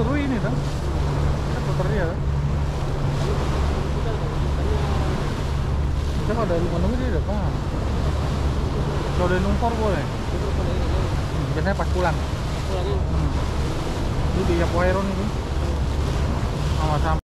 seru ini tuh kan puternya tuh kita kalau ada lima nunggu dia depan kalau ada numpor boleh. Hmm, biasanya pas pulang. Hmm. itu di Yapo Iron itu. Sama sama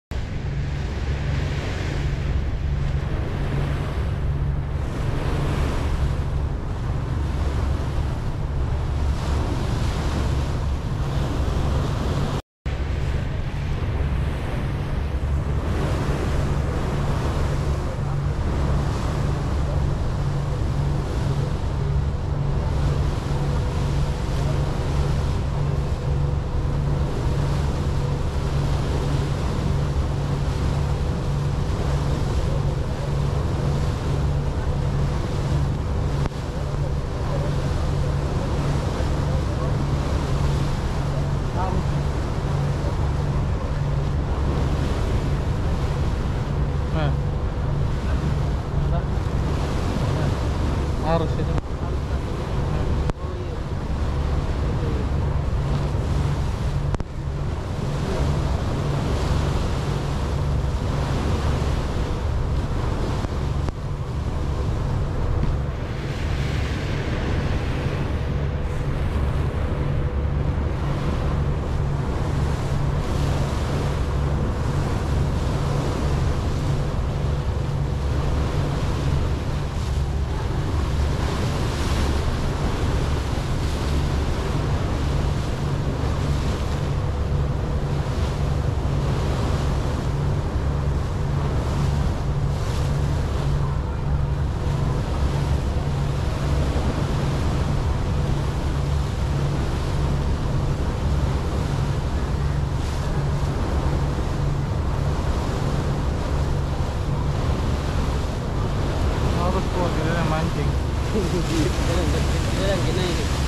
Tidak ada yang 那一点